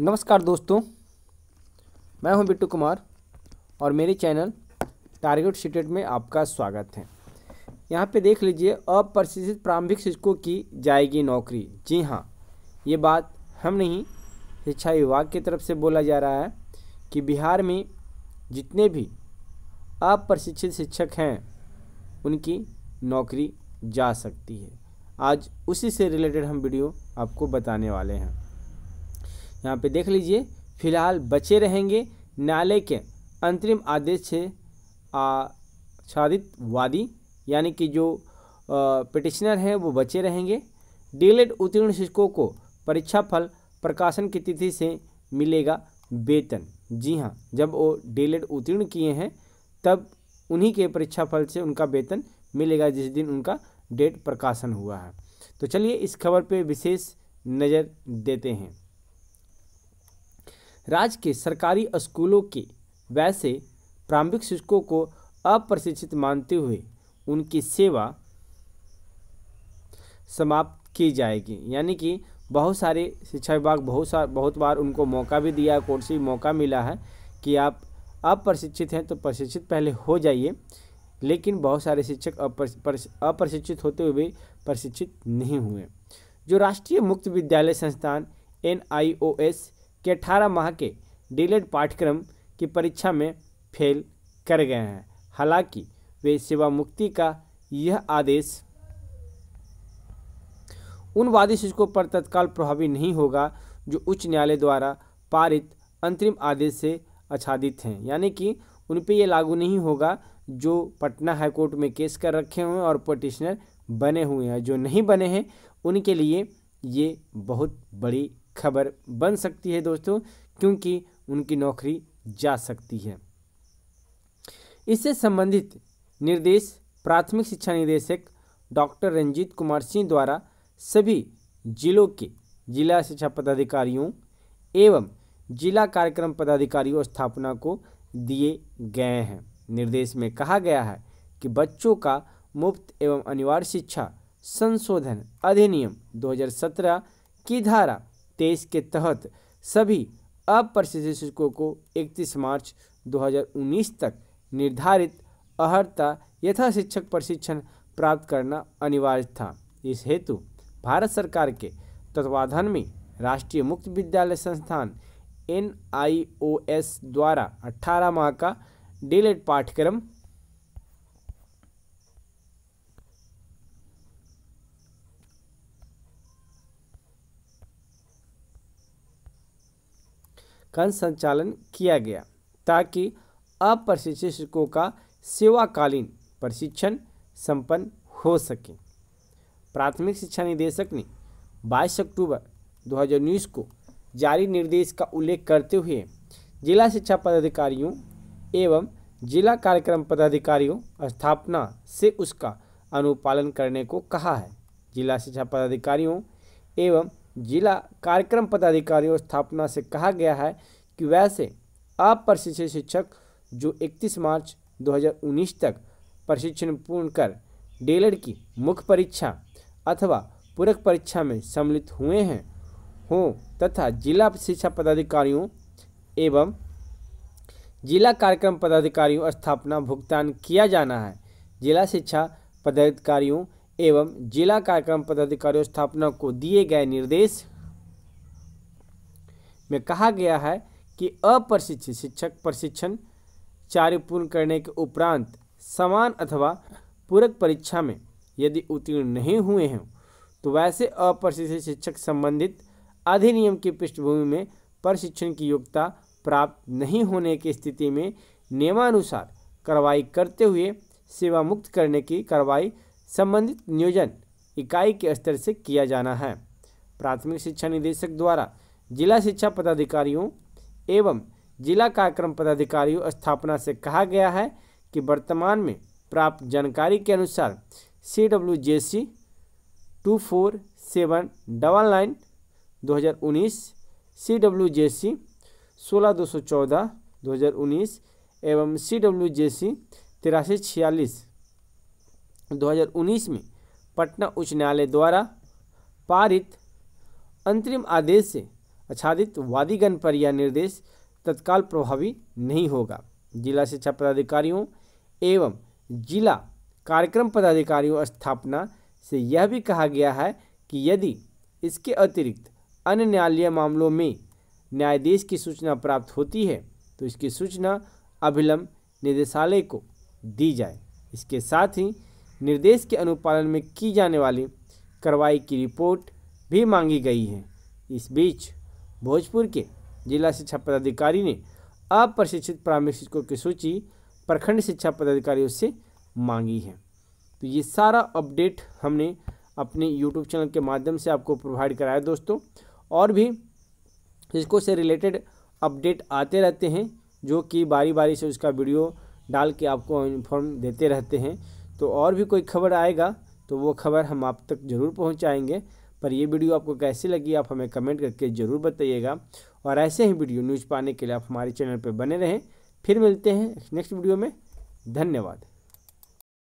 नमस्कार दोस्तों, मैं हूँ बिट्टू कुमार और मेरे चैनल टारगेट सीटेट में आपका स्वागत है। यहाँ पे देख लीजिए अप्रशिक्षित प्रारंभिक शिक्षकों की जाएगी नौकरी। जी हाँ, ये बात हम नहीं, शिक्षा विभाग की तरफ़ से बोला जा रहा है कि बिहार में जितने भी अप्रशिक्षित शिक्षक हैं, उनकी नौकरी जा सकती है। आज उसी से रिलेटेड हम वीडियो आपको बताने वाले हैं। यहाँ पे देख लीजिए, फ़िलहाल बचे रहेंगे न्यायालय के अंतरिम आदेश से आच्छादित वादी, यानी कि जो पिटिशनर हैं, वो बचे रहेंगे। डीलेड उत्तीर्ण शिक्षकों को परीक्षा फल प्रकाशन की तिथि से मिलेगा वेतन। जी हाँ जब वो डीलेड उत्तीर्ण किए हैं, तब उन्हीं के परीक्षा फल से उनका वेतन मिलेगा, जिस दिन उनका डेट प्रकाशन हुआ है। तो चलिए इस खबर पे विशेष नज़र देते हैं। राज्य के सरकारी स्कूलों के वैसे प्रारंभिक शिक्षकों को अप्रशिक्षित मानते हुए उनकी सेवा समाप्त की जाएगी। यानी कि बहुत सारे शिक्षा विभाग बहुत सा, बहुत बार उनको मौका भी दिया है कोर्ट से मौका मिला है कि आप अप्रशिक्षित हैं तो प्रशिक्षित पहले हो जाइए। लेकिन बहुत सारे शिक्षक अप्रशिक्षित होते हुए प्रशिक्षित नहीं हुए। जो राष्ट्रीय मुक्त विद्यालय संस्थान एनआईओएस के 18 माह के डीलेड पाठ्यक्रम की परीक्षा में फेल कर गए हैं। हालाँकि वे सेवा मुक्ति का यह आदेश उन वादी शिक्षकों पर तत्काल प्रभावी नहीं होगा जो उच्च न्यायालय द्वारा पारित अंतरिम आदेश से आच्छादित हैं। यानी कि उन पर यह लागू नहीं होगा जो पटना हाईकोर्ट में केस कर रखे हुए हैं और पटिशनर बने हुए हैं। जो नहीं बने हैं, उनके लिए ये बहुत बड़ी खबर बन सकती है दोस्तों, क्योंकि उनकी नौकरी जा सकती है। इससे संबंधित निर्देश प्राथमिक शिक्षा निदेशक डॉक्टर रंजीत कुमार सिंह द्वारा सभी जिलों के जिला शिक्षा पदाधिकारियों एवं जिला कार्यक्रम पदाधिकारियों स्थापना को दिए गए हैं। निर्देश में कहा गया है कि बच्चों का मुफ़्त एवं अनिवार्य शिक्षा संशोधन अधिनियम 2017 की धारा तेईस के तहत सभी अप्रशिक्षित शिक्षकों को 31 मार्च 2019 तक निर्धारित अहर्ता यथा शिक्षक प्रशिक्षण प्राप्त करना अनिवार्य था। इस हेतु भारत सरकार के तत्वाधान में राष्ट्रीय मुक्त विद्यालय संस्थान एनआईओएस द्वारा 18 माह का डीलेट पाठ्यक्रम का संचालन किया गया, ताकि अप्रशिक्षित शिक्षकों का सेवाकालीन प्रशिक्षण संपन्न हो सके। प्राथमिक शिक्षा निदेशक ने 22 अक्टूबर 2019 को जारी निर्देश का उल्लेख करते हुए जिला शिक्षा पदाधिकारियों एवं जिला कार्यक्रम पदाधिकारियों स्थापना से उसका अनुपालन करने को कहा है। जिला शिक्षा पदाधिकारियों एवं जिला कार्यक्रम पदाधिकारियों स्थापना से कहा गया है कि वैसे अप्रशिक्षित शिक्षक जो 31 मार्च 2019 तक प्रशिक्षण पूर्ण कर डेलर की मुख्य परीक्षा अथवा पूरक परीक्षा में सम्मिलित हुए हैं, हों तथा जिला शिक्षा पदाधिकारियों एवं जिला कार्यक्रम पदाधिकारियों स्थापना भुगतान किया जाना है। जिला शिक्षा पदाधिकारियों एवं जिला कार्यक्रम पदाधिकारियों स्थापना को दिए गए निर्देश में कहा गया है कि अप्रशिक्षित शिक्षक प्रशिक्षण कार्य पूर्ण करने के उपरांत समान अथवा पूरक परीक्षा में यदि उत्तीर्ण नहीं हुए हैं तो वैसे अप्रशिक्षित शिक्षक संबंधित अधिनियम की पृष्ठभूमि में प्रशिक्षण की योग्यता प्राप्त नहीं होने की स्थिति में नियमानुसार कार्रवाई करते हुए सेवा मुक्त करने की कार्रवाई संबंधित नियोजन इकाई के स्तर से किया जाना है। प्राथमिक शिक्षा निदेशक द्वारा जिला शिक्षा पदाधिकारियों एवं जिला कार्यक्रम पदाधिकारियों स्थापना से कहा गया है कि वर्तमान में प्राप्त जानकारी के अनुसार C W J C two four seven double nine दो हज़ार उन्नीस सी डब्ल्यू जे सी सोलह दो सौ चौदह, दो हज़ार उन्नीस एवं सी डब्ल्यू जे सी तिरासी छियालीस दो हज़ार उन्नीस में पटना उच्च न्यायालय द्वारा पारित अंतरिम आदेश से आच्छादित वादीगण पर यह निर्देश तत्काल प्रभावी नहीं होगा। जिला शिक्षा पदाधिकारियों एवं जिला कार्यक्रम पदाधिकारियों स्थापना से यह भी कहा गया है कि यदि इसके अतिरिक्त अन्य न्यायालय मामलों में न्यायाधीश की सूचना प्राप्त होती है तो इसकी सूचना अभिलंब निदेशालय को दी जाए। इसके साथ ही निर्देश के अनुपालन में की जाने वाली कार्रवाई की रिपोर्ट भी मांगी गई है। इस बीच भोजपुर के जिला शिक्षा पदाधिकारी ने अप्रशिक्षित प्राथमिक शिक्षकों की सूची प्रखंड शिक्षा पदाधिकारियों से मांगी है। तो ये सारा अपडेट हमने अपने यूट्यूब चैनल के माध्यम से आपको प्रोवाइड कराया दोस्तों। और भी इसको से रिलेटेड अपडेट आते रहते हैं, जो कि बारी बारी से उसका वीडियो डाल के आपको इन्फॉर्म देते रहते हैं। तो और भी कोई खबर आएगा तो वो खबर हम आप तक ज़रूर पहुंचाएँगे। पर ये वीडियो आपको कैसी लगी, आप हमें कमेंट करके ज़रूर बताइएगा। और ऐसे ही वीडियो न्यूज़ पाने के लिए आप हमारे चैनल पर बने रहें। फिर मिलते हैं नेक्स्ट वीडियो में। धन्यवाद।